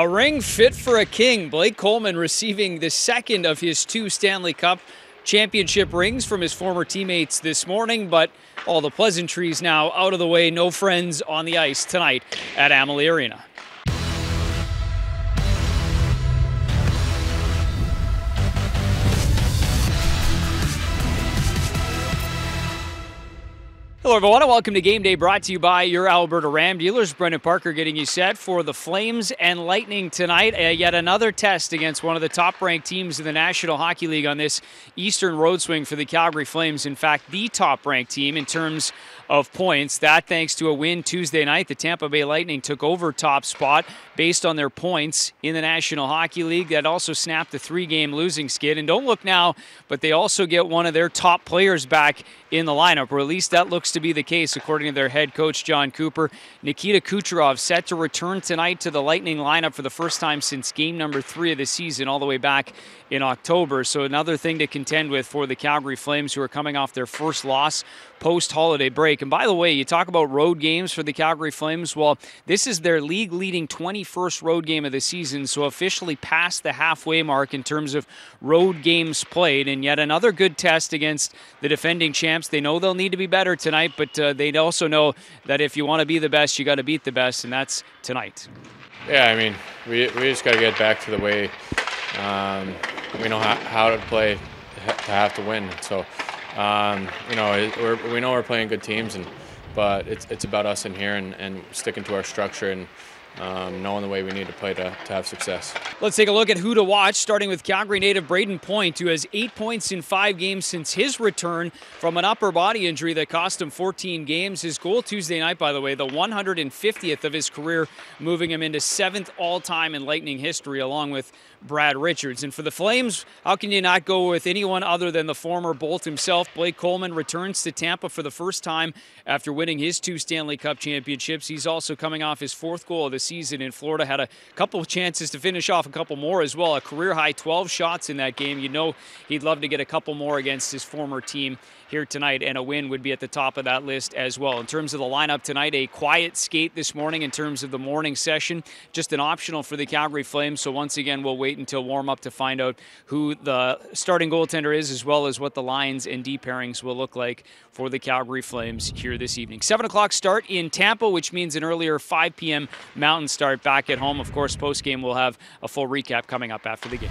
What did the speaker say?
A ring fit for a king. Blake Coleman receiving the second of his two Stanley Cup championship rings from his former teammates this morning, but all the pleasantries now out of the way. No friends on the ice tonight at Amalie Arena. Hello, everyone, and welcome to Game Day brought to you by your Alberta Ram dealers. Brendan Parker getting you set for the Flames and Lightning tonight. Uh, yet another test against one of the top ranked teams in the National Hockey League on this Eastern road swing for the Calgary Flames. In fact, the top ranked team in terms of points. That thanks to a win Tuesday night. The Tampa Bay Lightning took over top spot based on their points in the National Hockey League. That also snapped the three game losing skid. And don't look now, but they also get one of their top players back in the lineup, or at least that looks to be the case, according to their head coach, Jon Cooper. Nikita Kucherov set to return tonight to the Lightning lineup for the first time since game number three of the season, all the way back in October. So, another thing to contend with for the Calgary Flames, who are coming off their first loss post holiday break. And by the way, you talk about road games for the Calgary Flames. Well, this is their league leading 21st road game of the season, so officially past the halfway mark in terms of road games played. And yet another good test against the defending champs. They know they'll need to be better tonight, but uh, they also know that if you want to be the best, you got to beat the best, and that's tonight. Yeah, I mean, we, we just got to get back to the way um, we know how, how to play to have to win. So um, you know, we know we're playing good teams, and but it's it's about us in here and, and sticking to our structure and um, knowing the way we need to play to, to have success. Let's take a look at who to watch, starting with Calgary native Brayden Point, who has eight points in five games since his return from an upper body injury that cost him 14 games. His goal Tuesday night, by the way, the 150th of his career, moving him into seventh all time in Lightning history, along with Brad Richards. And for the Flames, how can you not go with anyone other than the former Bolt himself? Blake Coleman returns to Tampa for the first time after winning his two Stanley Cup championships. He's also coming off his fourth goal of the season in Florida. Had a couple of chances to finish off a couple more as well. A career high 12 shots in that game. You know he'd love to get a couple more against his former team here tonight, and a win would be at the top of that list as well. In terms of the lineup tonight, a quiet skate this morning in terms of the morning session, just an optional for the Calgary Flames. So once again, we'll wait until warm up to find out who the starting goaltender is, as well as what the lines and D pairings will look like for the Calgary Flames here this evening. 7 o'clock start in Tampa, which means an earlier 5 p.m. Mountain start back at home. Of course, post game we'll have a full recap coming up after the game.